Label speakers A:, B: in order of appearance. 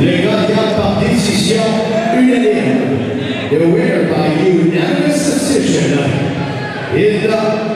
A: Le gagnant par décision unanime. The winner by unanimous decision in the